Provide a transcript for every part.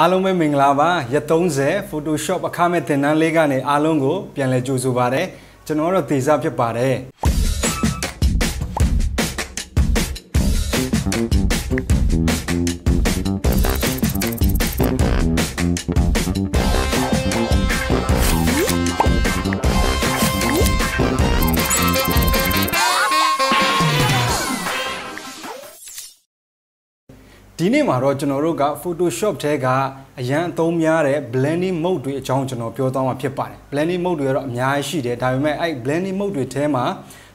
အားလုံးပဲမင်္ဂလာပါရက်30 Photoshop အခမဲ့သင်တန်းလေးကနေအားလုံးကိုပြန်လည်ကြိုဆိုပါရစေကျွန်တော်တို့သေစာဖြစ်ပါတယ် ဒီနေ့မှာတော့ကျွန်တော်တို့က Photoshop ထဲကအရန်အသုံးများတဲ့ blending mode တွေအကြောင်းကျွန်တော်ပြောသွားမှာဖြစ်ပါတယ် blending mode တွေကတော့အများကြီးရှိတယ်ဒါပေမဲ့အဲ့ blending mode တွေထဲမှာ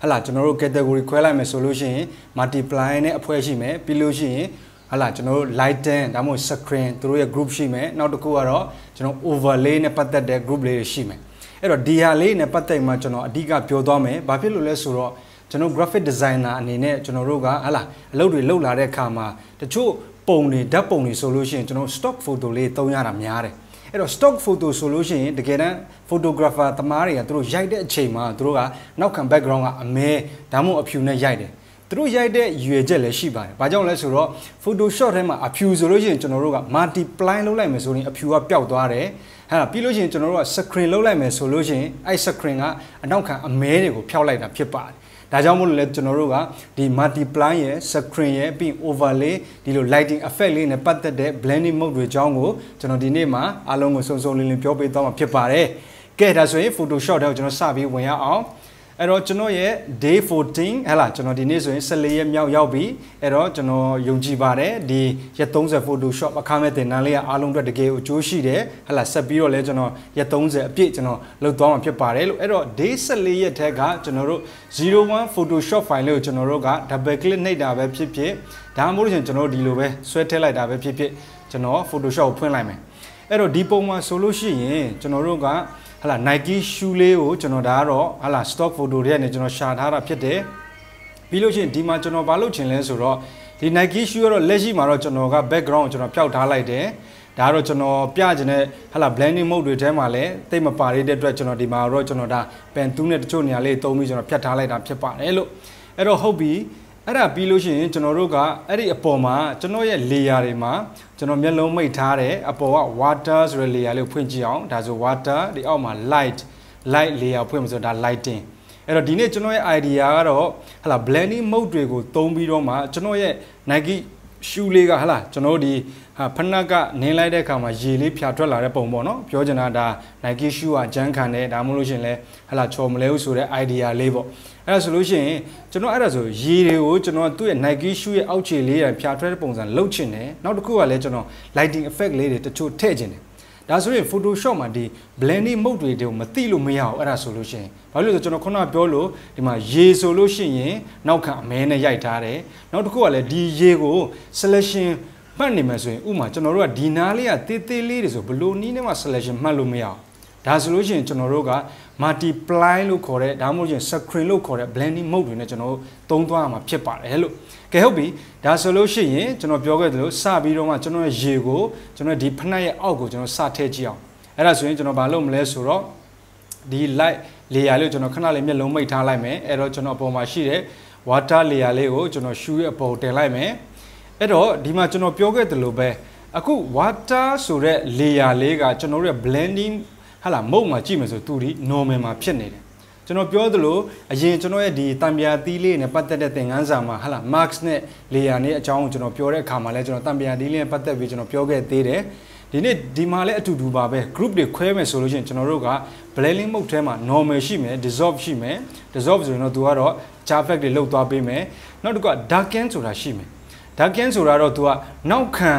ဟလာကျွန်တော်တို့ category ခွဲလိုက်မယ်ဆိုလို့ရှိရင် multiply နဲ့အဖွဲရှိမယ်ပြီးလို့ရှိရင်ဟလာကျွန်တော်တို့ lighten ဒါမှမဟုတ် screen သူတို့ရဲ့ group ရှိမယ်နောက်တစ်ခုကတော့ကျွန်တော် overlay နဲ့ပတ်သက်တဲ့ group လေးတွေရှိမယ်အဲ့တော့ဒီဟာလေးနဲ့ပတ်သက်မှကျွန်တော်အဓိကပြောသွားမယ်ဘာဖြစ်လို့လဲဆိုတော့ကျွန်တော် graphic designer အနေနဲ့ကျွန်တော်တို့ကဟလာအလုပ်တွေလုပ်လာတဲ့အခါမှာတချို့ ပုံတွေဓာတ်ပုံတွေဆိုလို့ရှိရင်ကျွန်တော် stock photo လေးသုံးရတာများတယ်အဲ့တော့ stock photo ဆိုလို့ရှိရင်တကယ်တမ်း photographer တမားတွေကသူတို့ရိုက်တဲ့အချိန်မှာသူတို့ကနောက်ခံ background ကအမဲဒါမှမဟုတ်အဖြူနဲ့ရိုက်တယ်သူတို့ရိုက်တဲ့ရွယ်ချက်လည်းရှိပါတယ်။ဘာကြောင့်လဲဆိုတော့ Photoshop ထဲမှာအဖြူဆိုလို့ရှိရင်ကျွန်တော်တို့က multiply လုပ်လိုက်မယ်ဆိုရင်အဖြူကပျောက်သွားတယ်။ဟဲ့ပြီးလို့ရှိရင်ကျွန်တော်တို့က screen လုပ်လိုက်မယ်ဆိုလို့ရှိရင်အဲ့ screen ကအနောက်ခံအမဲတွေကိုဖျောက်လိုက်တာဖြစ်ပါတယ် ဒါကြောင့်မို့လို့လဲကျွန်တော်တို့ကဒီ multiply ရဲ့ screen ရဲ့ပြီး overlay ဒီလို lighting effect လေးနဲ့ပတ်သက်တဲ့ blending mode တွေအကြောင်းကိုကျွန်တော်ဒီနေ့မှာအားလုံးကိုစုံစုံလင်းလင်းပြောပေးသွားမှာဖြစ်ပါတယ်။ကဲဒါဆိုရင် Photoshop ထဲကိုကျွန်တော်စပြီးဝင်ရအောင်။ အဲ့တော့ကျွန်တော်ရဲ့ day 14ဟဲ့လားကျွန်တော်ဒီနေ့ဆိုရင်14ရက်မြောက်ရောက်ပြီအဲ့တော့ကျွန်တော်ယုံကြည်ပါတယ်ဒီရက်30 Photoshop အခမဲ့တင်တန်းလေးကအားလုံးအတွက်တကယ်အကျိုးရှိတယ်ဟဲ့လားဆက်ပြီးတော့လဲကျွန်တော်ရက်30အပြည့်ကျွန်တော်လုပ်သွားမှာဖြစ်ပါတယ်လို့အဲ့တော့ day 14ရက်ထက်ကကျွန်တော်တို့01 Photoshop file လေးကိုကျွန်တော်တို့က double click နှိပ်တာပဲဖြစ်ဖြစ်ဒါမှမဟုတ်လို့ကျွန်တော်တို့ဒီလိုပဲဆွဲထည့်လိုက်တာပဲဖြစ်ဖြစ်ကျွန်တော် Photoshop ကိုဖွင့်လိုက်မယ်အဲ့တော့ဒီပုံမှာဆိုလို့ရှိရင်ကျွန်တော်တို့က ဟလာ Nike shoe လေးကိုကျွန်တော်ဒါကတော့ဟလာ stock photo တွေကနေကျွန်တော်ရှာထားတာဖြစ်တယ်ပြီးလို့ရှိရင်ဒီမှာကျွန်တော်ဘာလုပ်ချင်လဲဆိုတော့ဒီ Nike shoe ကတော့လက်ရှိမှာတော့ကျွန်တော်က background ကိုကျွန်တော်ဖျောက်ထားလိုက်တယ်ဒါကတော့ကျွန်တော်ပြချင်တဲ့ဟလာ blending mode တွေထဲမှာလည်းတိတ်မပါသေးတဲ့အတွက်ကျွန်တော်ဒီမှာတော့ကျွန်တော်ဒါ pen tool နဲ့တချို့နေရာလေးသုံးပြီးကျွန်တော်ဖြတ်ထားလိုက်တာဖြစ်ပါတယ်လို့အဲ့တော့ဟုတ်ပြီ အဲ့ဒါပြီးလို့ရှိရင်ကျွန်တော်တို့ကအဲ့ဒီအပေါ်မှာကျွန်တော်ရဲ့ layer တွေမှာကျွန်တော်မျက်လုံးမိတ်ထားတယ်အပေါ်က water ဆိုတဲ့ layer လေးကိုဖွင့်ကြည့်အောင်ဒါဆို water ဒီအောက်မှာ light light layer ဖွင့်မှာဆိုဒါ lighting အဲ့တော့ဒီနေ့ကျွန်တော်ရဲ့ idea ကတော့ဟလာ blending mode တွေကိုသုံးပြီးတော့မှကျွန်တော်ရဲ့ Nike ရှူးလေးကဟလာကျွန်တော်ဒီ ဟာဖနက်ကနင်းလိုက်တဲ့အခါမှာရေလေးဖြာထွက်လာတဲ့ပုံပေါ့နော်ပြောချင်တာဒါ Nike ရှူးကဂျန်းခံတယ်ဒါမှမဟုတ်လို့ရှင်လဲဟလာချော်မလဲဘူးဆိုတဲ့ idea လေးပေါ့အဲ့ဒါဆိုလို့ရှိရင်ကျွန်တော်အဲ့ဒါဆိုရေတွေကိုကျွန်တော်သူ့ရဲ့ Nike shoe ရဲ့အောက်ခြေလေးရဖြာထွက်တဲ့ပုံစံလုပ်ချင်တယ်နောက်တစ်ခုကလည်းကျွန်တော် lighting effect လေးတွေတချို့ထည့်ချင်တယ်ဒါဆိုရင် Photoshop မှာဒီ blending mode တွေတွေကိုမသိလို့မရအောင်အဲ့ဒါဆိုလို့ရှိရင်ဘာလို့လဲဆိုကျွန်တော်ခုနကပြောလို့ဒီမှာရေဆိုလို့ရှိရင်နောက်ခံအမဲနဲ့ရိုက်ထားတယ်နောက်တစ်ခုကလည်းဒီရေကို selection မှ တ်နေမယ်ဆိုရင်ဥမာကျွန်တော်တို့ကဒီနားလေးကတေးသေးလေးတွေဆိုဘလို့နီးနဲ့မှ selection မှတ်လို့မရအောင်ဒါဆိုလို့ရှိရင်ကျွန်တော်တို့က multiply လို့ခေါ်တဲ့ဒါမှမဟုတ်ရင် screen လို့ခေါ်တဲ့ blending mode တွေနဲ့ကျွန်တော်တို့သုံးသွားရမှာဖြစ်ပါတယ်လို့ကဲဟုတ်ပြီဒါဆိုလို့ရှိရင်ကျွန်တော်ပြောခဲ့သလိုစပြီးတော့မှကျွန်တော်ရဲ့ရေကိုကျွန်တော်ဒီဖနှက်ရဲ့အောက်ကိုကျွန်တော်စထည့်ကြည့်အောင်အဲ့ဒါဆိုရင်ကျွန်တော်ဘာလုပ်မလဲဆိုတော့ဒီ light layer လေးကိုကျွန်တော်ခဏလေးမျက်လုံးမိတ်ထားလိုက်မယ်အဲ့တော့ကျွန်တော်အပေါ်မှာရှိတဲ့ water layer လေးကိုကျွန်တော် shoe ရဲ့အပေါ်တင်လိုက်မယ် အဲ့တော့ဒီမှာကျွန်တော်ပြောခဲ့သလိုပဲအခု water ဆိုတဲ့ layer လေးကကျွန်တော်တို့ရဲ့ blending ဟာလာမုတ်မှာကြည့်မယ်ဆိုသူဒီ normal မှာဖြစ်နေတယ်ကျွန်တော်ပြောသလိုအရင်ကျွန်တော်ရဲ့ဒီတံပြာသီးလေးနဲ့ပတ်သက်တဲ့သင်ခန်းစာမှာဟာလာ marks နဲ့ layer နဲ့အကြောင်းကိုကျွန်တော်ပြောတဲ့အခါမှာလည်းကျွန်တော်တံပြာသီးလေးနဲ့ပတ်သက်ပြီးကျွန်တော်ပြောခဲ့သေးတယ်ဒီနေ့ဒီမှာလည်းအတူတူပါပဲ group တွေခွဲမယ်ဆိုလို့ရှိရင်ကျွန်တော်တို့က blending mode ထဲမှာ normal ရှိမယ် dissolve ရှိမယ် dissolve ဆိုရင်တော့သူကတော့ jar effect တွေလောက်သွားပေးမယ်နောက်တစ်ခုက darken ဆိုတာရှိမယ် darken ဆိုတာတော့သူကနောက်ခံ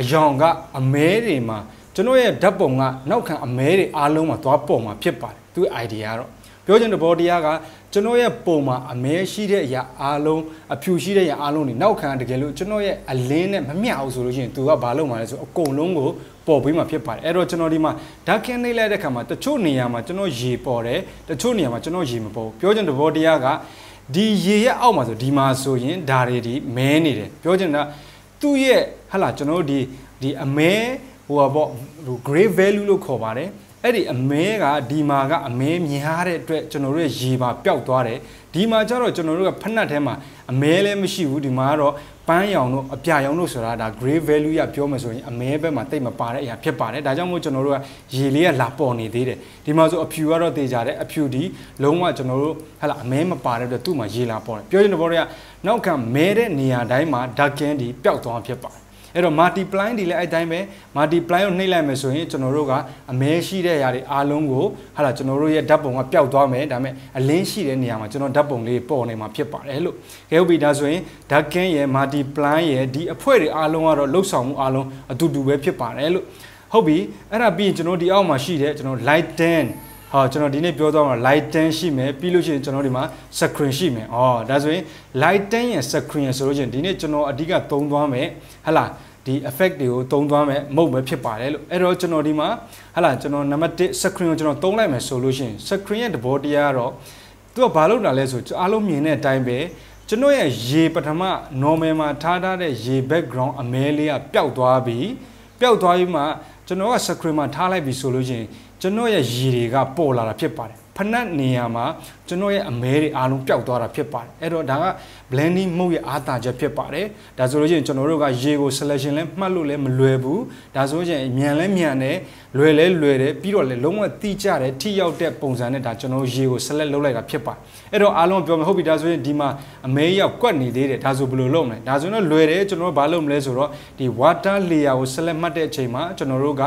အယောင်ကအမဲတွေမှာကျွန်တော်ရဲ့ဓာတ်ပုံကနောက်ခံအမဲတွေအားလုံးမှာသွားပေါ်မှာဖြစ်ပါတယ်သူ့ idea ကတော့ပြောချင်တဲ့ဘောတရားကကျွန်တော်ရဲ့ပုံမှာအမဲရှိတဲ့အရာအားလုံးအဖြူရှိတဲ့အရာအားလုံးတွေနောက်ခံတကယ်လို့ကျွန်တော်ရဲ့အလင်းနဲ့မမျှအောင်ဆိုလို့ရှိရင်သူကဘာလုပ်မှာလဲဆိုအကုန်လုံးကိုပေါ်ပြီးမှဖြစ်ပါတယ်အဲ့တော့ကျွန်တော်ဒီမှာဓာတ်ကင်းနေလိုက်တဲ့ခါမှာတချို့နေရာမှာကျွန်တော်ရေပေါ်တယ်တချို့နေရာမှာကျွန်တော်ရေမပေါ်ပြောချင်တဲ့ဘောတရားက ဒီရေရဲ့အောက်မှာဆိုဒီမှာဆိုရင်ဓာတ်တွေဒီမဲနေတယ်ပြောချင်တာသူ့ရဲ့ဟလာကျွန်တော်တို့ဒီဒီအမဲဟိုပါပေါ့ဟို grade value လို့ခေါ်ပါတယ်အဲ့ဒီအမဲကဒီမှာကအမဲများတဲ့အတွက်ကျွန်တော်တို့ရဲ့ရေပါပျောက်သွားတယ်ဒီမှာကျတော့ကျွန်တော်တို့ကဖက်နှက်ထဲမှာအမဲလည်းမရှိဘူးဒီမှာကတော့ ပန်းရောင်တို့အပြာရောင်တို့ဆိုတာဒါ gray value ရပြောမယ်ဆိုရင်အမဲဘက်မှာတိတ်မပါတဲ့အရာဖြစ်ပါတယ်ဒါကြောင့်မို့ကျွန်တော်တို့ကရေလေးကလာပေါ်နေသေးတယ်ဒီမှာဆိုအဖြူကတော့တေးကြတယ်အဖြူဒီလုံးဝကျွန်တော်တို့ဟဲ့လားအမဲမပါတဲ့အတွက်သူ့မှာရေလာပေါ်တယ်ပြောချင်တဲ့ဘောတွေကနောက်ခံမဲတဲ့နေရာတိုင်းမှာ dark can ဒီပျောက်သွားဖြစ်ပါတယ် အဲ့တော့ multiply ဒီလည်းအဲ့တိုင်းပဲ multiply ကိုနှိပ်လိုက်မယ်ဆိုရင်ကျွန်တော်တို့ကအမဲရှိတဲ့ຢာတွေအားလုံးကိုဟာလာကျွန်တော်တို့ရဲ့ဓာတ်ပုံကပျောက်သွားမယ်ဒါပေမဲ့အလင်းရှိတဲ့နေရာမှာကျွန်တော်ဓာတ်ပုံလေးပေါ်နေမှာဖြစ်ပါတယ်လို့ကဲဟုတ်ပြီဒါဆိုရင် dark can ရဲ့ multiply ရဲ့ဒီအဖွဲတွေအားလုံးကတော့လှုပ်ဆောင်မှုအားလုံးအတူတူပဲဖြစ်ပါတယ်လို့ဟုတ်ပြီအဲ့ဒါပြီးရင်ကျွန်တော်ဒီအောက်မှာရှိတဲ့ကျွန်တော် light 10 ဟောကျွန်တော်ဒီနေ့ပြောသွားမှာ light 10ရှိမယ်ပြီးလို့ရှိရင်ကျွန်တော်ဒီမှာ screen ရှိမယ်ဩဒါဆိုရင် light 10ရဲ့ screen ဆိုလို့ရှိရင်ဒီနေ့ကျွန်တော်အဓိကသုံးသွားမယ်ဟဟလားဒီ effect တွေကိုသုံးသွားမယ်မဟုတ်ပဲဖြစ်ပါတယ်လို့အဲ့တော့ကျွန်တော်ဒီမှာဟလာကျွန်တော်နံပါတ်1 screen ကိုကျွန်တော်သုံးလိုက်မယ်ဆိုလို့ရှိရင် screen ရဲ့သဘောတရားကတော့သူကဘာလုပ်တာလဲဆိုအားလုံးမြင်တဲ့အတိုင်းပဲကျွန်တော်ရဲ့ရေပထမ normal မှာထားထားတဲ့ရေ background အမဲလေးကပျောက်သွားပြီပျောက်သွားပြီးမှကျွန်တော်က screen မှာထားလိုက်ပြီဆိုလို့ရှိရင် ကျွန်တော်ရဲ့ရေတွေကပေါ်လာတာဖြစ်ပါတယ်ဖနက်နေရာမှာကျွန်တော်ရဲ့အမဲတွေအားလုံးပျောက်သွားတာဖြစ်ပါတယ်အဲ့တော့ဒါက blending mode ရဲ့အားသာချက်ဖြစ်ပါတယ်ဒါဆိုလို့ရှိရင်ကျွန်တော်တို့ကရေကို selection လဲမှတ်လို့လဲမလွယ်ဘူးဒါဆိုရင်မြန်လဲမြန်တယ်လွယ်လဲလွယ်တယ်ပြီးတော့လဲလုံးဝတိကျတယ်ထိရောက်တဲ့ပုံစံနဲ့ဒါကျွန်တော်ရေကို select လုပ်လိုက်တာဖြစ်ပါတယ်အဲ့တော့အားလုံးပြောမယ်ဟုတ်ပြီဒါဆိုရင်ဒီမှာအမဲရောက်ကွက်နေသေးတယ်ဒါဆိုဘယ်လိုလုပ်မလဲဒါဆိုတော့လွယ်တယ်ကျွန်တော်တို့ဘာလုပ်မလဲဆိုတော့ဒီ water layer ကို select မှတ်တဲ့အချိန်မှာကျွန်တော်တို့က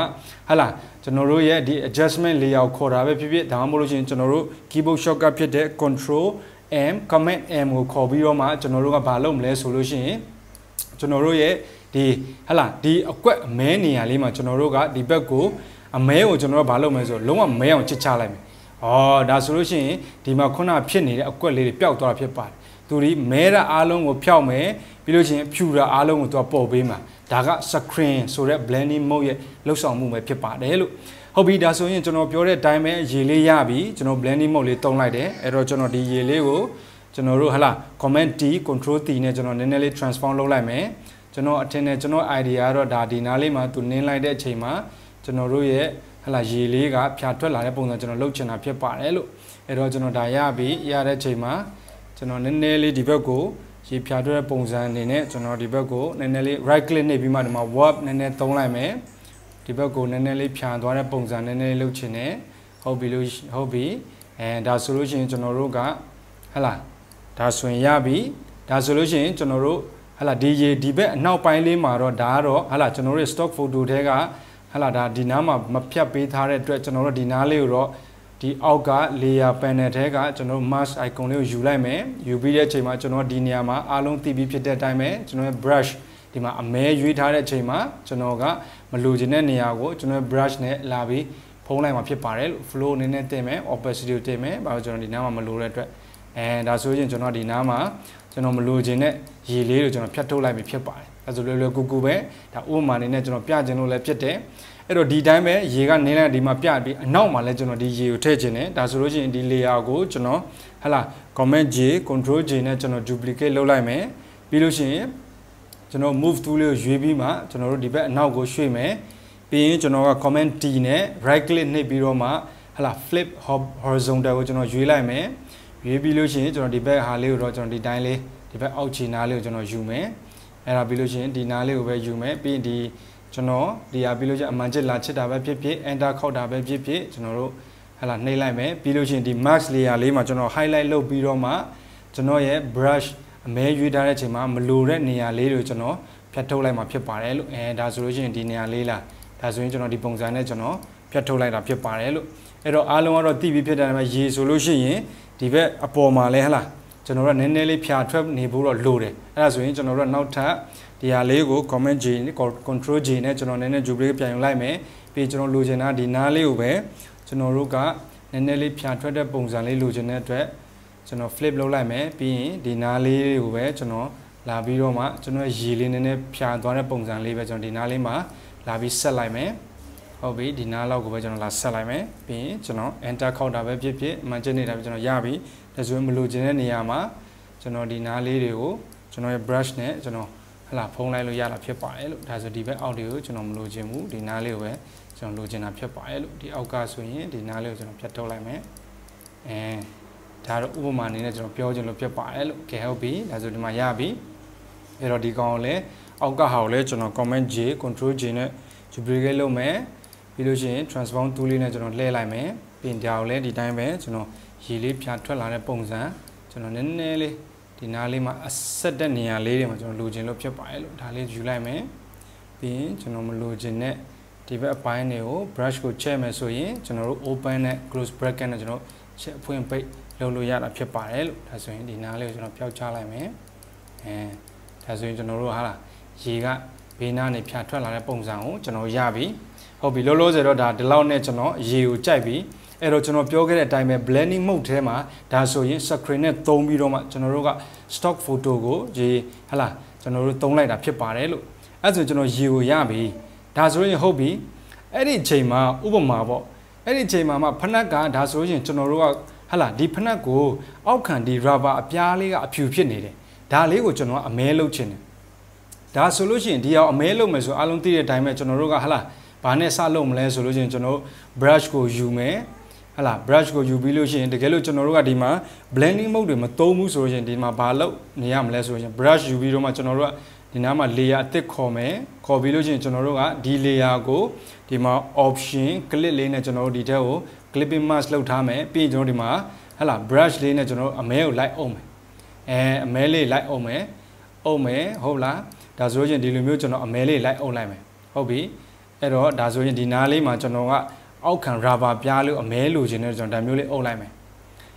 ဟလာကျွန်တော်တို့ရဲ့ဒီ adjustment layer ကိုခေါ်တာပဲဖြစ်ဖြစ်ဒါမှမဟုတ်လို့ရှိရင်ကျွန်တော်တို့ keyboard shortcut ဖြစ်တဲ့ control m command m ကိုခေါ်ပြီးတော့မှကျွန်တော်တို့ကဘာလုပ်မလဲဆိုလို့ရှိရင်ကျွန်တော်တို့ရဲ့ဒီဟလာဒီအကွက်အမဲနေရာလေးမှာကျွန်တော်တို့ကဒီဘက်ကိုအမဲကိုကျွန်တော်တို့ဘာလုပ်မလဲဆိုတော့လုံးဝမဲအောင်ချစ်ချလိုက်မယ်။အော်ဒါဆိုလို့ရှိရင်ဒီမှာခုနဖြစ်နေတဲ့အကွက်လေးတွေပျောက်သွားတာဖြစ်ပါတယ်။သူဒီမဲတာအားလုံးကိုဖျောက်မယ်ပြီးလို့ရှိရင်ဖြူတာအားလုံးကိုသူကပေါ်ပေးမှာ။ဒါက screen ဆိုတဲ့ blending mode ရဲ့လှုပ်ဆောင်မှုပဲဖြစ်ပါတယ်လို့။ ဟုတ်ပြီဒါဆိုရင်ကျွန်တော်ပြောတဲ့အတိုင်းပဲရေလေးရပြီကျွန်တော် blending mode လေးတုံးလိုက်တယ်အဲ့တော့ကျွန်တော်ဒီရေလေးကိုကျွန်တော်တို့ဟလာ command D control T နဲ့ကျွန်တော်နည်းနည်းလေး transform လုပ်လိုက်မယ်ကျွန်တော်အထင်နဲ့ကျွန်တော် idea ကတော့ဒါဒီနားလေးမှာသူနင်းလိုက်တဲ့အချိန်မှာကျွန်တော်တို့ရဲ့ဟလာရေလေးကဖြာထွက်လာတဲ့ပုံစံကျွန်တော်လုပ်ချင်တာဖြစ်ပါတယ်လို့အဲ့တော့ကျွန်တော်ဒါရပြီရတဲ့အချိန်မှာကျွန်တော်နည်းနည်းလေးဒီဘက်ကိုရေဖြာထွက်တဲ့ပုံစံအနေနဲ့ကျွန်တော်ဒီဘက်ကိုနည်းနည်းလေး right click နှိပ်ပြီးမှဒီမှာ warp နည်းနည်းသုံးလိုက်မယ် ဒီဘက်ကိုနည်းနည်းလေးဖြာသွားတဲ့ပုံစံနည်းနည်းလေးလုပ်ချင်တယ်ဟုတ်ပြီလို့ဟုတ်ပြီအဲဒါဆိုလို့ရှိရင်ကျွန်တော်တို့ကဟလာဒါဆိုရင်ရပြီဒါဆိုလို့ရှိရင်ကျွန်တော်တို့ဟလာဒီရေဒီဘက်အနောက်ပိုင်းလေးမှာတော့ဒါကတော့ဟလာကျွန်တော်တို့ stock photo ထဲကဟလာဒါဒီနားမှာမဖြတ်ပေးထားတဲ့အတွက်ကျွန်တော်တို့ဒီနားလေးကိုတော့ဒီအောက်က layer panel ထဲကကျွန်တော် mask icon လေးကိုယူလိုက်မယ်ယူပြီးတဲ့အချိန်မှာကျွန်တော်ဒီနေရာမှာအားလုံးသိပြီးဖြစ်တဲ့အတိုင်းပဲကျွန်တော်ရဲ့ brush ဒီမှာအမဲရွေးထားတဲ့အချိန်မှာကျွန်တော်ကမလိုချင်တဲ့နေရာကိုကျွန်တော် brush နဲ့လာပြီးဖုံးလိုက်မှာဖြစ်ပါတယ်လို့ flow နည်းနည်းတင်မယ် opacity ကိုတင်မယ်ဘာလို့ကျွန်တော်ဒီနားမှာမလိုတဲ့အတွက်အဲဒါဆိုရင်ကျွန်တော်ဒီနားမှာကျွန်တော်မလိုချင်တဲ့ရေလေးကိုကျွန်တော်ဖြတ်ထုတ်လိုက်ပြီဖြစ်ပါတယ်အဲဆိုလွယ်လွယ်ကူကူပဲဒါဥပမာနေနဲ့ကျွန်တော်ပြချင်လို့လည်းဖြစ်တယ်အဲ့တော့ဒီတိုင်းပဲရေကနင်းလိုက်ဒီမှာပြပြီးအနောက်မှာလည်းကျွန်တော်ဒီရေကိုထည့်ခြင်းတယ်ဒါဆိုလို့ရှိရင်ဒီ layer ကိုကျွန်တော်ဟလာ command J control J နဲ့ကျွန်တော် duplicate လုပ်လိုက်မယ်ပြီးလို့ရှိရင် ကျွန်တော် move tool လေးကိုရွေးပြီးမှကျွန်တော်တို့ဒီဘက်အနောက်ကိုရွှေ့မယ်ပြီးရင်ကျွန်တော်က command T နဲ့ right click နှိပ်ပြီးတော့မှဟလာ flip horizontal ကိုကျွန်တော်ရွေးလိုက်မယ်ရွေးပြီးလို့ရှိရင်ကျွန်တော်ဒီဘက်ဟာလေးကိုတော့ကျွန်တော်ဒီတိုင်းလေးဒီဘက်အောက်ခြေနားလေးကိုကျွန်တော်ယူမယ်အဲ့ဒါပြီးလို့ရှိရင်ဒီနားလေးကိုပဲယူမယ်ပြီးရင်ဒီကျွန်တော်ဒီဟာပြီးလို့ရှိရင်အမှန်ချစ်လာချစ်တာပဲဖြစ်ဖြစ် enter ခောက်တာပဲဖြစ်ဖြစ်ကျွန်တော်တို့ဟလာနှိပ်လိုက်မယ်ပြီးလို့ရှိရင်ဒီ max layer လေးမှာကျွန်တော် highlight လုပ်ပြီးတော့မှကျွန်တော်ရဲ့ brush အမဲရွေးထားတဲ့အချိန်မှာမလိုတဲ့နေရာလေးတွေကိုကျွန်တော်ဖြတ်ထုတ်လိုက်မှာဖြစ်ပါတယ်လို့အဲဒါဆိုလို့ရှိရင်ဒီနေရာလေးလားဒါဆိုရင်ကျွန်တော်ဒီပုံစံနဲ့ကျွန်တော်ဖြတ်ထုတ်လိုက်တာဖြစ်ပါတယ်လို့အဲ့တော့အားလုံးကတော့သိပြီးဖြစ်တယ်မှာရေဆိုလို့ရှိရင်ဒီဘက်အပေါ်မှာလဲဟလားကျွန်တော်တို့နည်းနည်းလေးဖြာထွက်နေဖို့တော့လိုတယ်အဲ့ဒါဆိုရင်ကျွန်တော်တို့နောက်ထပ်ဒီဟာလေးကို comment J control J နဲ့ကျွန်တော်နည်းနည်း duplicate ပြန်ယူလိုက်မယ်ပြီးကျွန်တော်လိုချင်တာဒီနားလေးကိုပဲကျွန်တော်တို့ကနည်းနည်းလေးဖြာထွက်တဲ့ပုံစံလေးလိုချင်တဲ့အတွက် ကျွန်တော် flip လုပ်လိုက်မယ်ပြီးရင်ဒီနားလေးကိုပဲကျွန်တော်လာပြီးတော့မှကျွန်တော်ရေလေးနည်းနည်းဖြာသွားတဲ့ပုံစံလေးပဲကျွန်တော်ဒီနားလေးမှာလာပြီးဆက်လိုက်မယ်ဟုတ်ပြီဒီနားလောက်ကိုပဲကျွန်တော်လာဆက်လိုက်မယ်ပြီးရင်ကျွန်တော် enter ခောက်တာပဲဖြစ်ဖြစ်မှန်ကျနေတာပဲကျွန်တော်ရပြီဒါဆိုရင်မလိုချင်တဲ့နေရာမှာကျွန်တော်ဒီနားလေးတွေကိုကျွန်တော်ရဲ့ brush နဲ့ကျွန်တော်ဟလာဖုံးလိုက်လို့ရတာဖြစ်ပါတယ်လို့ဒါဆိုဒီဘက်အောက်တွေကိုကျွန်တော်မလိုချင်ဘူးဒီနားလေးကိုပဲကျွန်တော်လိုချင်တာဖြစ်ပါတယ်လို့ဒီအောက်ကဆိုရင်ဒီနားလေးကိုကျွန်တော်ဖြတ်ထုတ်လိုက်မယ်အဲ ဒါတော့ဥပမာအနေနဲ့ကျွန်တော်ပြောချင်လို့ဖြစ်ပါတယ်လို့ကဲဟုတ်ပြီဒါဆိုဒီမှာရပြီအဲ့တော့ဒီကောင်ကိုလည်းအောက်ကဟာကိုလည်းကျွန်တော် comment J control J နဲ့ duplicate လုပ်မယ်ပြီးလို့ရှိရင် transform tool လေးနဲ့ကျွန်တော်လှည့်လိုက်မယ်ပြင်ပြာကိုလည်းဒီတိုင်းပဲကျွန်တော်ရေလေးဖြာထွက်လာတဲ့ပုံစံကျွန်တော်နည်းနည်းလေးဒီနားလေးမှာအဆက်တဲ့နေရာလေးတွေမှာကျွန်တော်လိုချင်လို့ဖြစ်ပါရဲ့လို့ဒါလေးယူလိုက်မယ်ပြီးရင်ကျွန်တော်မလိုချင်တဲ့ဒီဘက်အပိုင်းတွေကို brush ကိုချက်မယ်ဆိုရင်ကျွန်တော်တို့ open နဲ့ close bracket နဲ့ကျွန်တော်ချက်အဖွင့်ပိတ် လုပ်လို့ရတာဖြစ်ပါတယ်လို့ဒါဆိုရင်ဒီနားလေးကိုကျွန်တော်ဖျောက်ချလိုက်မယ်အဲဒါဆိုရင်ကျွန်တော်တို့ဟာလားရေကဘေးနားနေဖြာထွက်လာတဲ့ပုံစံကိုကျွန်တော်ရပြီဟုတ်ပြီလောလောဆယ်တော့ဒါဒီလောက်နဲ့ကျွန်တော်ရေကိုကြိုက်ပြီအဲ့တော့ကျွန်တော်ပြောခဲ့တဲ့အတိုင်းပဲ blending mode ထဲမှာဒါဆိုရင် screen နဲ့သုံးပြီးတော့မှကျွန်တော်တို့က stock photo ကိုရေဟလာကျွန်တော်တို့သုံးလိုက်တာဖြစ်ပါတယ်လို့အဲ့ဆိုကျွန်တော်ရေကိုရပြီဒါဆိုရင်ဟုတ်ပြီအဲ့ဒီအချိန်မှာဥပမာပေါ့အဲ့ဒီအချိန်မှာမှဖနက်ကဒါဆိုရင်ကျွန်တော်တို့က ဟလာဒီဖနက်ကိုအောက်ခံဒီ rubber အပြားလေးကအဖြူဖြစ်နေတယ်ဒါလေးကိုကျွန်တော်ကအမဲလုပ်ချင်တယ်ဒါဆိုလို့ရှိရင်ဒီအောင်အမဲလုပ်မယ်ဆိုအလုံးသိတဲ့အတိုင်းပဲကျွန်တော်တို့ကဟလာဘာနဲ့စလုပ်မလဲဆိုလို့ရှိရင်ကျွန်တော် brush ကိုယူမယ်ဟလာ brush ကိုယူပြီးလို့ရှိရင်တကယ်လို့ကျွန်တော်တို့ကဒီမှာ blending mode တွေမသုံးဘူးဆိုလို့ရှိရင်ဒီမှာဘာလုပ်နေရမလဲဆိုလို့ရှိရင် brush ယူပြီးတော့မှကျွန်တော်တို့ကဒီနားမှာ layer အသစ်ခေါ်မယ်ခေါ်ပြီးလို့ရှိရင်ကျွန်တော်တို့ကဒီ layer ကိုဒီမှာ option click လေးနဲ့ကျွန်တော်တို့ဒီထက်ကို clipping mask လုပ်ထားမယ်ပြီးရင်ကျွန်တော်ဒီမှာဟလာ brush လေးနဲ့ကျွန်တော်တို့အမဲကိုလိုက်အောင်မယ်အဲအမဲလေးလိုက်အောင်မယ်အောင်မယ်ဟုတ်လားဒါဆိုရင်ဒီလိုမျိုးကျွန်တော်အမဲလေးလိုက်အောင်လိုက်မယ်ဟုတ်ပြီအဲ့တော့ဒါဆိုရင်ဒီနားလေးမှာကျွန်တော်ကအောက်ခံ rubber ပြားလို့အမဲလိုချင်တဲ့ကျွန်တော်ဒါမျိုးလေးအုပ်လိုက်မယ်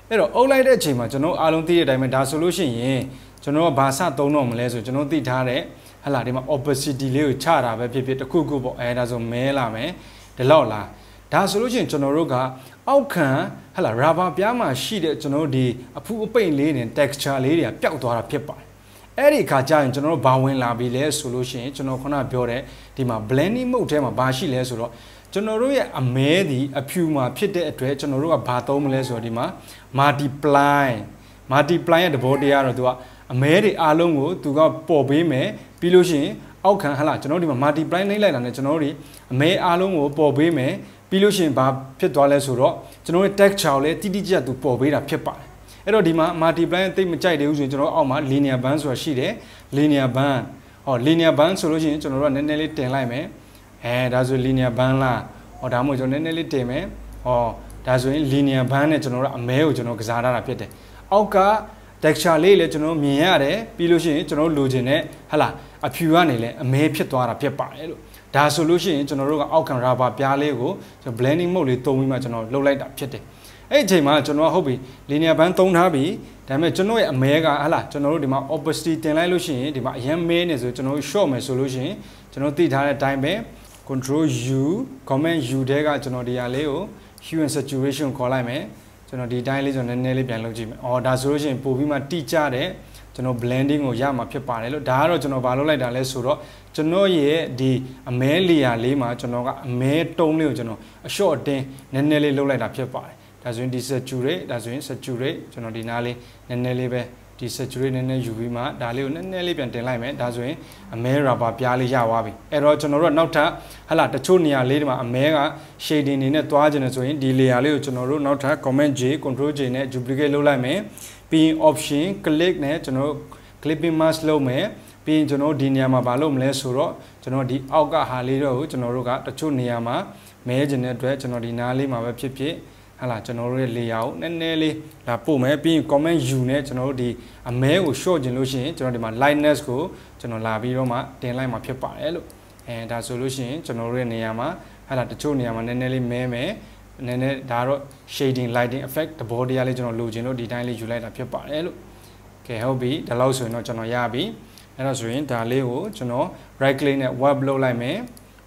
အဲ့တော့အုပ်လိုက်တဲ့အချိန်မှာကျွန်တော်အားလုံးသိတဲ့အတိုင်းပဲဒါဆိုလို့ရှိရင်ကျွန်တော်ကဘာစသုံးတော့မလဲဆိုကျွန်တော်သိထားတဲ့ဟလာဒီမှာ opacity လေးကိုချတာပဲဖြစ်ဖြစ်တစ်ခုခုပေါ့အဲဒါဆိုမဲလာမယ်ဒီလောက်လား ဒါဆိုလို့ရှိရင်ကျွန်တော်တို့ကအောက်ခံဟလာ rubber ပြားမှာရှိတဲ့ကျွန်တော်တို့ဒီအဖူအပိန်လေးနဲ့ texture လေးတွေကပျောက်သွားတာဖြစ်ပါတယ်အဲ့ဒီခါကျရင်ကျွန်တော်တို့ဘာဝင်လာပြီလဲဆိုလို့ရှိရင်ကျွန်တော်ခုနပြောတဲ့ဒီမှာ blending mode ထဲမှာဘာရှိလဲဆိုတော့ကျွန်တော်တို့ရဲ့အမဲဒီအဖြူမှာဖြစ်တဲ့အတွက်ကျွန်တော်တို့ကဘာသုံးမလဲဆိုတော့ဒီမှာ multiply multiply ရဲ့သဘောတရားတော့သူကအမဲတွေအားလုံးကိုသူကပေါ်ပေးမယ်ပြီးလို့ရှိရင် အောက်ခံဟလာကျွန်တော်ဒီမှာ multiply နှိမ့်လိုက်တာနဲ့ကျွန်တော်တို့ဒီအမဲအားလုံးကိုပေါ်ပေးမယ်ပြီးလို့ရှိရင်ဘာဖြစ်သွားလဲဆိုတော့ကျွန်တော်ရဲ့ texture ကိုလည်းတိတိကျကျသူပေါ်ပေးတာဖြစ်ပါတယ်အဲ့တော့ဒီမှာ multiply သိမကြိုက်သေးဘူးဆိုရင်ကျွန်တော်အောက်မှာ linear band ဆိုတာရှိတယ် linear band ဟော linear band ဆိုလို့ရှိရင်ကျွန်တော်တို့ကနည်းနည်းလေးတင်လိုက်မယ်အဲဒါဆို linear band လားဟောဒါမှမဟုတ်ကျွန်တော်နည်းနည်းလေးတင်မယ်ဟောဒါဆိုရင် linear band နဲ့ကျွန်တော်တို့အမဲကိုကျွန်တော်ကစားထားတာဖြစ်တယ်အောက်က texture လေးလည်းကျွန်တော်မြင်ရတယ်ပြီးလို့ရှိရင်ကျွန်တော်တို့လိုချင်တဲ့ဟလာ အဖြူကနေလည်းအမဲဖြစ်သွားတာဖြစ်ပါတယ်လို့ဒါဆိုလို့ရှိရင်ကျွန်တော်တို့ကအောက်ခံ rubber ပြားလေးကိုကျွန်တော် blending mode လေးသုံးပြီးမှကျွန်တော်လှုပ်လိုက်တာဖြစ်တယ်အဲ့ဒီအချိန်မှာကျွန်တော်ဟုတ်ပြီ linear band သုံးထားပြီဒါပေမဲ့ကျွန်တော်ရဲ့အမဲကဟလာကျွန်တော်တို့ဒီမှာ opacity တင်လိုက်လို့ရှိရင်ဒီမှာအရင်မဲနေဆိုကျွန်တော်တို့ short မယ်ဆိုလို့ရှိရင်ကျွန်တော်သိထားတဲ့အတိုင်းပဲ control u comment u တဲကကျွန်တော်ဒီဟာလေးကို hue and saturation ခေါ်လိုက်မယ်ကျွန်တော်ဒီတိုင်းလေးကျွန်တော်နည်းနည်းလေးပြန်လုပ်ကြည့်မယ်။အော်ဒါဆိုလို့ရှိရင်ပို့ပြီးမှတိကျတဲ့ ကျွန်တော် blending ကိုရမှာဖြစ်ပါတယ်လို့ဒါကတော့ကျွန်တော်ဘာလုပ်လိုက်တာလဲဆိုတော့ကျွန်တော်ရဲ့ဒီအမဲလီယာလေးမှာကျွန်တော်ကအမဲတုံးလေးကိုကျွန်တော်အလျှော့အတင်းနည်းနည်းလေးလုပ်လိုက်တာဖြစ်ပါတယ်။ဒါဆိုရင်ဒီ saturate ဒါဆိုရင် saturate ကျွန်တော်ဒီနားလေးနည်းနည်းလေးပဲ ဒီ saturate နည်းနည်းယူပြီးမှဒါလေးကိုနည်းနည်းလေးပြန်တင်လိုက်မယ်ဒါဆိုရင်အမဲ rubber ပြားလေးရသွားပြီအဲ့တော့ကျွန်တော်တို့ကနောက်ထပ်ဟလာတချို့နေရာလေးတွေမှာအမဲက shading နေနဲ့သွားခြင်းနဲ့ဆိုရင်ဒီ layer လေးကိုကျွန်တော်တို့နောက်ထပ် comment J control J နဲ့ duplicate လုပ်လိုက်မယ်ပြီးရင် option click နဲ့ကျွန်တော်တို့ clipping mask လုပ်မယ်ပြီးရင်ကျွန်တော်ဒီနေရာမှာမလုပ်မလဲဆိုတော့ကျွန်တော်ဒီအောက်ကဟာလေးတော့ကိုကျွန်တော်တို့ကတချို့နေရာမှာမဲခြင်းတဲ့အတွက်ကျွန်တော်ဒီနားလေးမှာပဲဖြစ်ဖြစ် ဟလာကျွန်တော်တို့ရဲ့ layer ကိုနည်းနည်းလေးဒါပို့မယ်ပြီးရင် comment u နဲ့ကျွန်တော်တို့ဒီအမဲကို short ခြင်းလို့ရှိရင်ကျွန်တော်ဒီမှာ lightness ကိုကျွန်တော်လာပြီးတော့မှတင်လိုက်မှာဖြစ်ပါတယ်လို့အဲဒါဆိုလို့ရှိရင်ကျွန်တော်တို့ရဲ့နေရာမှာဟလာတချို့နေရာမှာနည်းနည်းလေးမဲမယ်နည်းနည်းဒါတော့ shading lighting effect တဘောတရားလေးကျွန်တော်လိုချင်လို့ဒီတိုင်းလေးယူလိုက်တာဖြစ်ပါတယ်လို့ကဲဟုတ်ပြီဒါလို့ဆိုရင်တော့ကျွန်တော်ရပြီအဲ့တော့ဆိုရင်ဒါလေးကိုကျွန်တော် right click နဲ့ web လုပ်လိုက်မယ်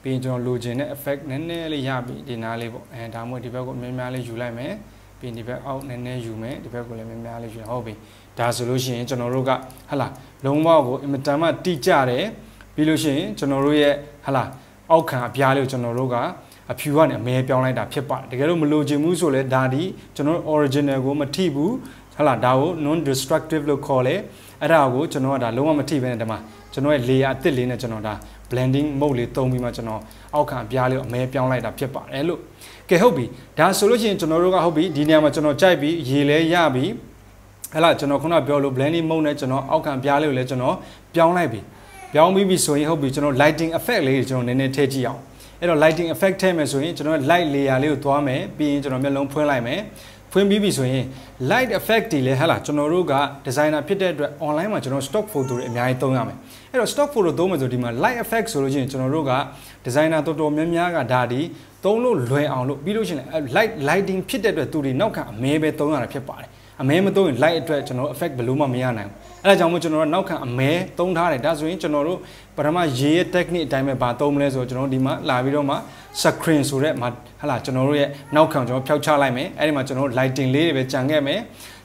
ပြီးရင်ကျွန်တော်လိုချင်တဲ့ effect နည်းနည်းလေးရပြီဒီနားလေးပေါ့အဲဒါမှမဟုတ်ဒီဘက်ကိုအများများလေးယူလိုက်မယ်ပြီးရင်ဒီဘက်အောက်နည်းနည်းယူမယ်ဒီဘက်ကိုလည်းအများများလေးယူဟုတ်ပြီဒါဆိုလို့ရှိရင်ကျွန်တော်တို့ကဟလာလုံးဝကိုအင်မတန်မှတိကျတယ်ပြီးလို့ရှိရင်ကျွန်တော်တို့ရဲ့ဟလာအောက်ခံအပြားလေးကိုကျွန်တော်တို့ကအဖြူကနေအမဲပြောင်းလိုက်တာဖြစ်ပါတယ်တကယ်လို့မလိုချင်ဘူးဆိုလဲဒါဒီကျွန်တော်တို့ original ကိုမထိဘူးဟလာဒါကို non destructive လို့ခေါ်လဲ အဲ့ဒါကိုကျွန်တော်ကဒါလုံးဝမထိဘဲနဲ့ဒီမှာကျွန်တော်ရဲ့ layer အသစ်လေးနဲ့ကျွန်တော်ဒါ blending mode လေးသုံးပြီးမှကျွန်တော်အောက်ခံအပြားလေးကိုအမဲပြောင်းလိုက်တာဖြစ်ပါတယ်လို့ကဲဟုတ်ပြီဒါဆိုလို့ရှိရင်ကျွန်တော်တို့ကဟုတ်ပြီဒီနေရာမှာကျွန်တော်ကြိုက်ပြီးရေလဲရပြီဟဲ့လားကျွန်တော်ခုနပြောလို့ blending mode နဲ့ကျွန်တော်အောက်ခံပြားလေးကိုလည်းကျွန်တော်ပြောင်းလိုက်ပြီပြောင်းပြီးပြီဆိုရင်ဟုတ်ပြီကျွန်တော် lighting effect လေးတွေကျွန်တော်နည်းနည်းထည့်ကြည့်အောင်အဲ့တော့ lighting effect ထည့်မယ်ဆိုရင်ကျွန်တော် light layer လေးကိုသွားမယ်ပြီးရင်ကျွန်တော်မျက်လုံးဖွင့်လိုက်မယ် ဖွင့်ပြီးပြီဆိုရင် light effect တွေလည်းဟဲ့လားကျွန်တော်တို့က designer ဖြစ်တဲ့အတွက် online မှာကျွန်တော် stock photo တွေအများကြီးသုံးရမယ်အဲ့တော့ stock photo သုံးမယ်ဆိုဒီမှာ light effect ဆိုလို့ချင်းကျွန်တော်တို့က designer တော်တော်များများကဒါဒီသုံးလို့လွယ်အောင်လို့ပြီးလို့ရှိရင် light lighting ဖြစ်တဲ့အတွက်သူတွေနောက်ခံအမဲပဲသုံးရတာဖြစ်ပါတယ် အမဲမသုံးရင် light အတွက်ကျွန်တော် effect ဘယ်လို့မှမရနိုင်ဘူးအဲဒါကြောင့်မို့ကျွန်တော်တို့နောက်ခံအမဲသုံးထားတယ်ဒါဆိုရင်ကျွန်တော်တို့ပထမရေရဲ့ technique အတိုင်းပဲဗာသုံးမလဲဆိုတော့ကျွန်တော်တို့ဒီမှာလာပြီးတော့မှ screen ဆိုတဲ့မှာဟာလာကျွန်တော်တို့ရဲ့နောက်ခံကျွန်တော်ဖျောက်ချလိုက်မယ်အဲဒီမှာကျွန်တော်တို့ lighting လေးတွေပဲကြံခဲ့မယ်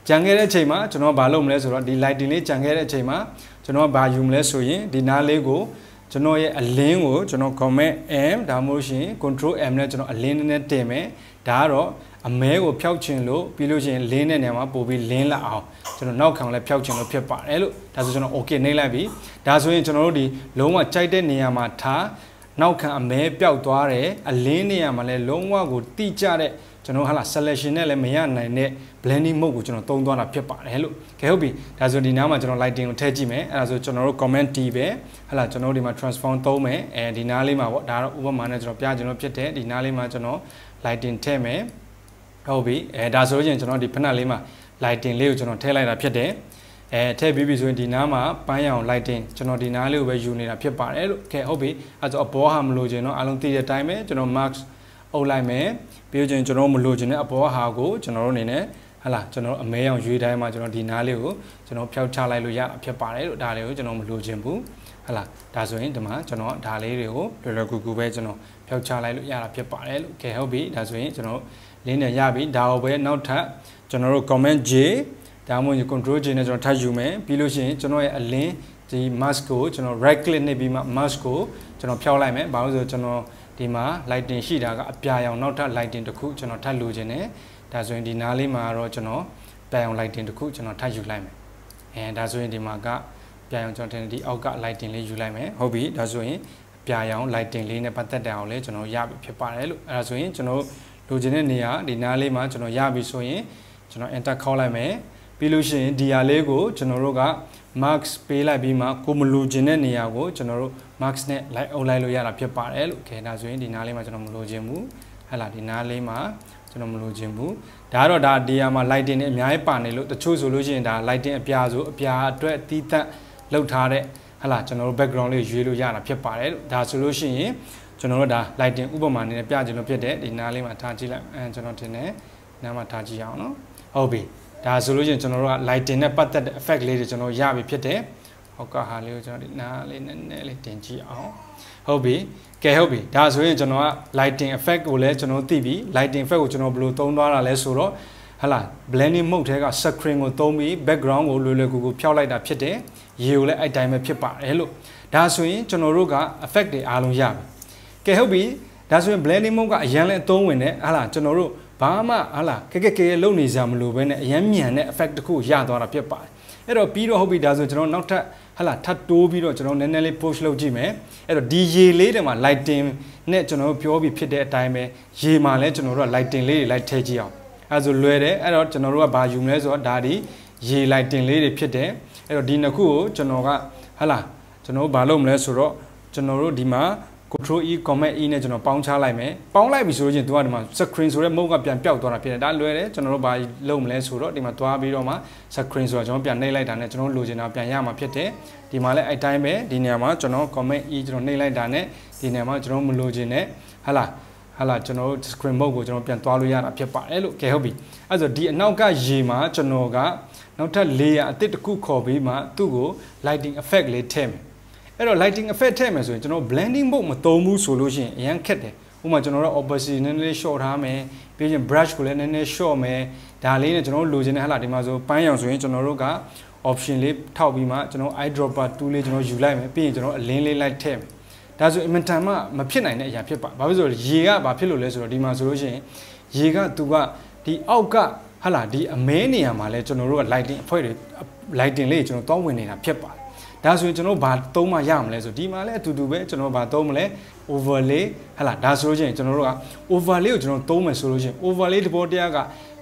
ကြံခဲ့တဲ့အချိန်မှာကျွန်တော်ဗာလုပ်မလဲဆိုတော့ဒီ lighting လေးကြံခဲ့တဲ့အချိန်မှာကျွန်တော်ဗာယူမလဲဆိုရင်ဒီနားလေးကို ကျွန်တော်ရဲ့အလင်းကိုကျွန်တော် comment m ဒါမှမဟုတ်ရှင် control m နဲ့ကျွန်တော်အလင်းနည်းနည်းတင်မယ်ဒါကတော့အမဲကိုဖျောက်ချင်လို့ပြီးလို့ရှိရင်လင်းတဲ့နေရာမှာပို့ပြီးလင်းလာအောင်ကျွန်တော်နောက်ခံလည်းဖျောက်ချင်လို့ဖြစ်ပါတယ်လို့ဒါဆိုကျွန်တော် okay နှိမ့်လိုက်ပြီဒါဆိုရင်ကျွန်တော်တို့ဒီလုံးဝကြိုက်တဲ့နေရာမှာထားနောက်ခံအမဲပျောက်သွားတယ်အလင်းနေရာမှာလည်းလုံးဝကိုတိကျတဲ့ ကျွန်တော်ဟာလာ selection နဲ့လည်းမရနိုင်တဲ့ blending mode ကိုကျွန်တော်သုံးသွားတာဖြစ်ပါတယ်လို့ကဲဟုတ်ပြီဒါဆိုဒီနားမှာကျွန်တော် lighting ကိုထည့်ကြည့်မယ်အဲ့ဒါဆိုကျွန်တော်တို့ comment T ပဲဟာလာကျွန်တော်တို့ဒီမှာ transform သုံးမယ်အဲဒီနားလေးမှာပေါ့ဒါတော့ဥပမာနဲ့ကျွန်တော်ပြကျွန်တော်ဖြစ်တယ်ဒီနားလေးမှာကျွန်တော် lighting ထည့်မယ်ဟုတ်ပြီအဲဒါဆိုရင်ကျွန်တော်ဒီဖက်နှက်လေးမှာ lighting လေးကိုကျွန်တော်ထည့်လိုက်တာဖြစ်တယ်အဲထည့်ပြီးပြီဆိုရင်ဒီနားမှာပန်းရအောင် lighting ကျွန်တော်ဒီနားလေးကိုပဲယူနေတာဖြစ်ပါတယ်လို့ကဲဟုတ်ပြီအဲဆိုအဘောဟာမလို့ခြင်းတော့အလုံးသိတဲ့အတိုင်းပဲကျွန်တော် marks အုပ်လိုက်မယ်ပြီးတော့ကျွန်တော်မလို့ခြင်းတဲ့အဘောဟာကိုကျွန်တော်တို့အနေနဲ့ဟလာကျွန်တော်အမဲရောင်ရွေးတိုင်းမှာကျွန်တော်ဒီနားလေးကိုကျွန်တော်ဖျောက်ချလိုက်လို့ရတာဖြစ်ပါတယ်လို့ဒါလေးကိုကျွန်တော်မလို့ခြင်းဘူးဟလာဒါဆိုရင်ဒီမှာကျွန်တော်ဒါလေးတွေကိုလွယ်လွယ်ကူကူပဲကျွန်တော်ဖျောက်ချလိုက်လို့ရတာဖြစ်ပါတယ်လို့ကဲဟုတ်ပြီဒါဆိုရင်ကျွန်တော်လင်းနဲ့ရပြီဒါကိုပဲနောက်ထပ်ကျွန်တော်တို့ comment J ဒါမှမဟုတ် control J နဲ့ကျွန်တော်ထပ်ယူမယ်ပြီးလို့ရှိရင်ကျွန်တော်ရဲ့အလင်းဒီ mask ကိုကျွန်တော် right click နှိပ်ပြီးမှ mask ကိုကျွန်တော်ဖျောက်လိုက်မယ်ဘာလို့ဆိုကျွန်တော် ဒီမှာ lighting ရှိတာကအပြာရောင်နောက်ထပ် lighting တစ်ခုကျွန်တော်ထပ်လိုချင်တယ်ဒါဆိုရင်ဒီနားလေးမှာတော့ကျွန်တော်ပြာရောင် lighting တစ်ခုကျွန်တော်ထပ်ယူလိုက်မယ်အဲဒါဆိုရင်ဒီမှာကပြာရောင်ကျွန်တော်တင်ဒီအောက်က lighting လေးယူလိုက်မယ်ဟုတ်ပြီဒါဆိုရင်ပြာရောင် lighting လေးနဲ့ပတ်သက်တဲ့အောင်လဲကျွန်တော်ရပြီဖြစ်ပါတယ်လို့အဲဒါဆိုရင်ကျွန်တော်လိုချင်တဲ့နေရာဒီနားလေးမှာကျွန်တော်ရပြီဆိုရင်ကျွန်တော် enter ခေါက်လိုက်မယ်ပြီးလို့ရှိရင်ဒီဟာလေးကိုကျွန်တော်တို့က marks ပေးလိုက်ပြီးမှကိုမလိုချင်တဲ့နေရာကိုကျွန်တော်တို့ marks နဲ့ like အုပ်လိုက်လို့ရတာဖြစ်ပါတယ်လို့ခဲဒါဆိုရင်ဒီနားလေးမှာကျွန်တော်မလိုချင်ဘူးဟဲ့လားဒီနားလေးမှာကျွန်တော်မလိုချင်ဘူးဒါတော့ဒါဒီဟာမှာ lighting နဲ့အများကြီးပါနေလို့တချို့ဆိုလို့ရှိရင်ဒါ lighting အပြာဆိုအပြာအတွက်တီးသက်လောက်ထားတဲ့ဟဲ့လားကျွန်တော်တို့ background လေးရွေးလို့ရတာဖြစ်ပါတယ်လို့ဒါဆိုလို့ရှိရင်ကျွန်တော်တို့ဒါ lighting ဥပမာအနေနဲ့ပြချင်လို့ဖြစ်တဲ့ဒီနားလေးမှာထားကြည့်လိုက်အဲကျွန်တော်တင်တယ်နားမှာထားကြည့်အောင်နော်ဟုတ်ပြီ ဒါဆိုလို့ရှိရင်ကျွန်တော်တို့က lighting နဲ့ပတ်သက်တဲ့ effect လေးတွေကျွန်တော်ရပြီဖြစ်တယ်ဟောက်ကဟာလေးကိုကျွန်တော်ဒီနားလေးနည်းနည်းလေးတင်ကြည့်အောင်ဟုတ်ပြီကဲဟုတ်ပြီဒါဆိုရင်ကျွန်တော်က lighting effect ကိုလည်းကျွန်တော်သိပြီ lighting effect ကိုကျွန်တော်ဘယ်လိုသုံးသွားတာလဲဆိုတော့ဟလာ blending mode ထဲက screen ကိုသုံးပြီး background ကိုလွယ်လွယ်ကူကူဖျောက်လိုက်တာဖြစ်တယ်ရေကိုလည်းအဲ့တိုင်းပဲဖြစ်ပါတယ်လို့ဒါဆိုရင်ကျွန်တော်တို့က effect တွေအားလုံးရပြီကဲဟုတ်ပြီဒါဆိုရင် blending mode ကအရင်လည်းအသုံးဝင်တယ်ဟာလာကျွန်တော်တို့ ဘာမှဟာလာကဲကဲကဲလုံနေကြမလို့ပဲနဲ့အရင်မြန်တဲ့ effect တစ်ခုရသွားတာဖြစ်ပါတယ်အဲ့တော့ပြီးတော့ဟုတ်ပြီဒါဆိုကျွန်တော်နောက်ထပ်ဟာလာထပ်တိုးပြီးတော့ကျွန်တော်နည်းနည်းလေး push လုပ်ကြည့်မယ်အဲ့တော့ဒီရေလေးတွေမှာ lighting နဲ့ကျွန်တော်ပြောပြီးဖြစ်တဲ့အတိုင်းပဲရေမှာလည်းကျွန်တော်တို့က lighting လေးတွေ light ထည့်ကြည့်အောင်အဲ့ဆိုလွယ်တယ်အဲ့တော့ကျွန်တော်တို့ကဘာယူမလဲဆိုတော့ဒါဒီရေ lighting လေးတွေဖြစ်တယ်အဲ့တော့ဒီနှစ်ခုကိုကျွန်တော်ကဟာလာကျွန်တော်ဘာလုပ်မလဲဆိုတော့ကျွန်တော်တို့ဒီမှာ control e command e နဲ့ကျွန်တော်ပေါင်းချလိုက်မယ်ပေါင်းလိုက်ပြီဆိုလို့ချင်းသူကဒီမှာ screen ဆိုတဲ့ mode ကပြန်ပျောက်သွားတာဖြစ်တယ်ဒါလွယ်တယ်ကျွန်တော်တို့ဘာလုပ်မလဲဆိုတော့ဒီမှာသွားပြီးတော့မှ screen ဆိုတာကျွန်တော်ပြန်နှိပ်လိုက်တာနဲ့ကျွန်တော်လိုချင်တာပြန်ရမှာဖြစ်တယ်ဒီမှာလည်းအဲ့တိုင်းပဲဒီနေရာမှာကျွန်တော် command e ကျွန်တော်နှိပ်လိုက်တာနဲ့ဒီနေရာမှာကျွန်တော်မလိုချင်တဲ့ဟာလားဟာလာကျွန်တော်တို့ screen mode ကိုကျွန်တော်ပြန်သွားလို့ရတာဖြစ်ပါတယ်လို့ကဲဟုတ်ပြီအဲ့ဆိုဒီအနောက်ကရေမှာကျွန်တော်ကနောက်ထပ် layer အသစ်တစ်ခုခေါ်ပြီးမှသူ့ကို lighting effect လေးထည့်မယ် အဲ့တော့ lighting effect ထည့်မယ်ဆိုရင်ကျွန်တော် blending mode မသုံးဘူးဆိုလို့ရှိရင်အရန်ခက်တယ်ဥပမာကျွန်တော်တို့ opacity နည်းနည်းလေး short ထားမယ်ပြီးရင် brush ကိုလည်းနည်းနည်း short မယ်ဒါလေးနဲ့ကျွန်တော်တို့လိုချင်တဲ့ဟာလာဒီမှာဆိုပန်းရောင်ဆိုရင်ကျွန်တော်တို့က option လေးထောက်ပြီးမှကျွန်တော် eyedropper tool လေးကျွန်တော်ယူလိုက်မယ်ပြီးရင်ကျွန်တော်အလင်းလေးလိုက်ထည့်မယ်ဒါဆိုအင်မတန်မှမဖြစ်နိုင်တဲ့အရာဖြစ်ပါဘာဖြစ်လို့ရေကဘာဖြစ်လို့လဲဆိုတော့ဒီမှာဆိုလို့ရှိရင်ရေကသူကဒီအောက်ကဟာလာဒီအမဲနေရာမှာလဲကျွန်တော်တို့က lighting အဖွဲ့တွေ lighting လေးကျွန်တော်တောင်းဝင်နေတာဖြစ်ပါတယ် ဒါဆိုရင်ကျွန်တော်ဘာသုံးမှရမလဲဆိုဒီမှာလည်းအတူတူပဲကျွန်တော်ဘာသုံးမလဲ overlay ဟလာဒါဆိုလို့ရှိရင်ကျွန်တော်တို့က overlay ကိုကျွန်တော်သုံးမယ်ဆိုလို့ရှိရင် overlay တဘောတရားက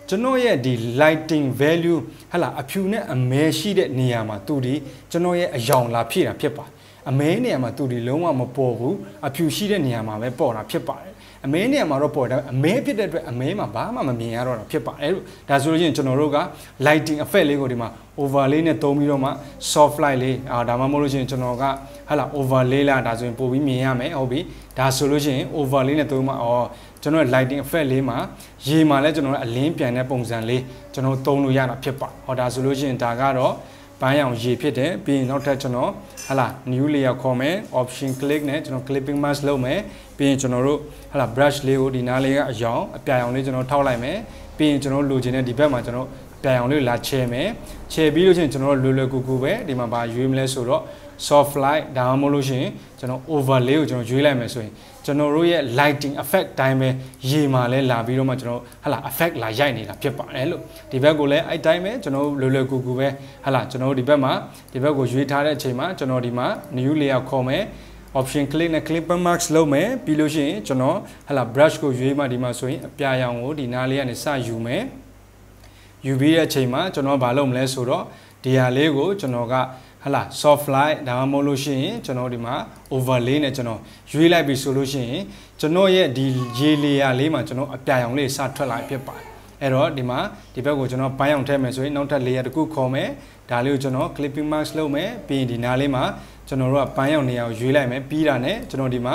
ကျွန်တော်ရဲ့ဒီ lighting value ဟလာအဖြူနဲ့အမဲရှိတဲ့နေရာမှာသူဒီကျွန်တော်ရဲ့အယောင်လာဖြည့်တာဖြစ်ပါတယ်အမဲနေရာမှာသူဒီလုံးဝမပေါ်ဘူးအဖြူရှိတဲ့နေရာမှာပဲပေါ်တာဖြစ်ပါတယ် အမဲနေရာမှာတော့ပေါ်တယ်အမဲဖြစ်တဲ့အတွက်အမဲမှာဘာမှမမြင်ရတော့တာဖြစ်ပါတယ်လို့ဒါဆိုလို့ချင်းကျွန်တော်တို့က lighting effect လေးကိုဒီမှာ overlay နဲ့သုံးပြီးတော့မှ soft light လေးအာဒါမှမဟုတ်လို့ချင်းကျွန်တော်ကဟာလာ overlay လာဒါဆိုရင်ပို့ပြီးမြင်ရမယ်ဟုတ်ပြီဒါဆိုလို့ချင်း overlay နဲ့သုံးမှအော်ကျွန်တော် lighting effect လေးမှာရေမှာလည်းကျွန်တော်အလင်းပြန်တဲ့ပုံစံလေးကျွန်တော်သုံးလို့ရတာဖြစ်ပါဟောဒါဆိုလို့ချင်းဒါကတော့ပန်းရောင်ရေဖြစ်တယ်ပြီးရင်နောက်ထပ်ကျွန်တော်ဟလာ new layer ခေါ်မယ် option click နဲ့ကျွန်တော် clipping mask လုပ်မယ်ပြီးရင်ကျွန်တော်တို့ ဟလာ brush လေးကိုဒီနားလေးကအယောင်အပြာရောင်လေးကျွန်တော်ထောက်လိုက်မယ်ပြီးရင်ကျွန်တော်လိုချင်တဲ့ဒီဘက်မှာကျွန်တော်အပြာရောင်လေးလာချဲမယ်ချဲပြီးလို့ချင်းကျွန်တော်လွယ်လွယ်ကူကူပဲဒီမှာပါရွေးမလဲဆိုတော့ soft light ဒါမှမဟုတ်လို့ရှိရင်ကျွန်တော် overlay ကိုကျွန်တော်ရွေးလိုက်မယ်ဆိုရင်ကျွန်တော်တို့ရဲ့ lighting effect တိုင်းပဲရေမှာလဲလာပြီးတော့မှကျွန်တော်ဟလာ effect လာရိုက်နေတာဖြစ်ပါတယ်လို့ဒီဘက်ကိုလည်းအဲ့တိုင်းပဲကျွန်တော်လွယ်လွယ်ကူကူပဲဟလာကျွန်တော်ဒီဘက်မှာဒီဘက်ကိုရွေးထားတဲ့အချိန်မှာကျွန်တော်ဒီမှာ new layer ခေါ်မယ် option click နဲ့ clipper mask လုပ်မယ်ပြီးလို့ရှိရင်ကျွန်တော်ဟလာ brush ကိုရွေးမှဒီမှာဆိုရင်အပြာရောင်ကိုဒီနားလေးကနေစယူမယ်ယူပြီးတဲ့အချိန်မှာကျွန်တော်ဘာလုပ်မလဲဆိုတော့ဒီဟာလေးကိုကျွန်တော်ကဟလာ soft light ဒါမှမဟုတ်လို့ရှိရင်ကျွန်တော်ဒီမှာ overlay နဲ့ကျွန်တော်ရွေးလိုက်ပြီဆိုလို့ရှိရင်ကျွန်တော်ရဲ့ဒီရေ layer လေးမှာကျွန်တော်အပြာရောင်လေးစထွက်လာဖြစ်ပါတယ်အဲ့တော့ဒီမှာဒီဘက်ကိုကျွန်တော်ပိုင်းအောင်ထည့်မယ်ဆိုရင်နောက်ထပ် layer တစ်ခုခေါ်မယ်ဒါလေးကိုကျွန်တော် clipping mask လုပ်မယ်ပြီးရင်ဒီနားလေးမှာ ကျွန်တော်တို့ကပိုင်းအောင်နေရာကိုရွေးလိုက်မယ်ပြီးတာနဲ့ကျွန်တော်ဒီမှာ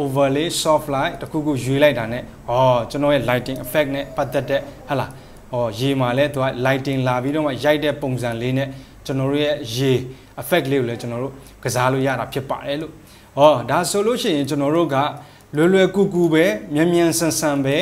overlay soft light တခုခုရွေးလိုက်တာနဲ့ဟောကျွန်တော်ရဲ့ lighting effect နဲ့ပတ်သက်တဲ့ဟလာဟောရေမှာလဲသူက lighting လာပြီးတော့မှရိုက်တဲ့ပုံစံလေးနဲ့ကျွန်တော်တို့ရဲ့ရေ effect လေးကိုလည်းကျွန်တော်တို့ကစားလို့ရတာဖြစ်ပါတယ်လို့ဟောဒါဆိုလို့ရှိရင်ကျွန်တော်တို့ကလွယ်လွယ်ကူကူပဲမြန်မြန်ဆန်ဆန်ပဲ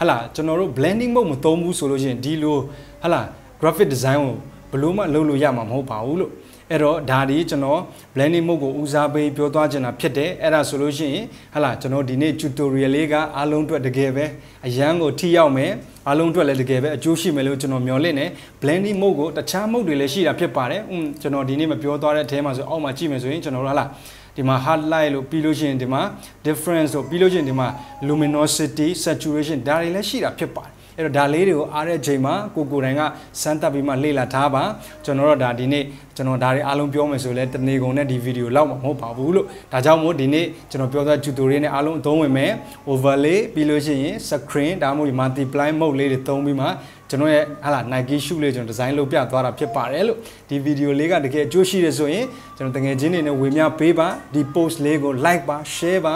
ဟလာကျွန်တော်တို့ blending mode မသုံးဘူးဆိုလို့ရှိရင်ဒီလိုဟလာ graphic design ကိုဘယ်လို့မှလုပ်လို့ရမှာမဟုတ်ပါဘူးလို့ အဲ့တော့ဒါဒီကျွန်တော် blending mode ကိုဦးစားပေးပြောသွားချင်တာဖြစ်တယ်အဲ့ဒါဆိုလို့ရှိရင်ဟလာကျွန်တော်ဒီနေ့ tutorial လေးကအားလုံးအတွက်တကယ်ပဲအရန်ကိုထိရောက်မယ်အားလုံးအတွက်လည်းတကယ်ပဲအကျိုးရှိမယ်လို့ကျွန်တော်မျှော်လင့်တယ် blending mode ကိုတခြား mode တွေလည်းရှိတာဖြစ်ပါတယ်อืมကျွန်တော်ဒီနေ့မပြောသွားတဲ့အထဲမှာဆိုအောက်မှာကြည့်မယ်ဆိုရင်ကျွန်တော်တို့ဟလာဒီမှာ hard light လို့ပြီးလို့ရှိရင်ဒီမှာ difference လို့ပြီးလို့ရှိရင်ဒီမှာ luminosity saturation ဒါတွေလည်းရှိတာဖြစ်ပါတယ် အဲ့တော့ဒါလေးတွေကိုအားတဲ့ချိန်မှာကိုကိုတိုင်ကစမ်းတပ်ပြီးမှလေ့လာထားပါကျွန်တော်တို့ဒါဒီနေ့ကျွန်တော်ဒါတွေအားလုံးပြောမယ်ဆိုလဲတနေကုန်နဲ့ဒီဗီဒီယိုလောက်မှာမဟုတ်ပါဘူးလို့ဒါကြောင့်မို့ဒီနေ့ကျွန်တော်ပြောသွား tutorial နဲ့အားလုံးအသုံးဝင်မယ် overlay ပြီးလို့ရှိရင် screen ဒါမှမဟုတ် multiply mode လေးတွေသုံးပြီးမှကျွန်တော်ရဲ့ဟာလာ Nike shoe လေးကျွန်တော်ဒီဇိုင်းလုပ်ပြသွားတာဖြစ်ပါတယ်လို့ဒီဗီဒီယိုလေးကတကယ်အကျိုးရှိတယ်ဆိုရင်ကျွန်တော်တကယ်ချင်းတွေနဲ့ဝေမျှပေးပါဒီ post လေးကို like ပါ share ပါ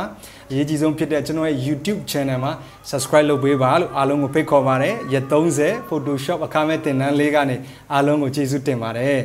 အရေးကြီးဆုံးဖြစ်တဲ့ကျွန်တော်ရဲ့ YouTube channel မှာ subscribe လုပ်ပေးပါလို့အားလုံးကိုဖိတ်ခေါ်ပါတယ်ရက်30 Photoshop အခမဲ့သင်တန်းလေးကနေအားလုံးကိုကျေးဇူးတင်ပါတယ်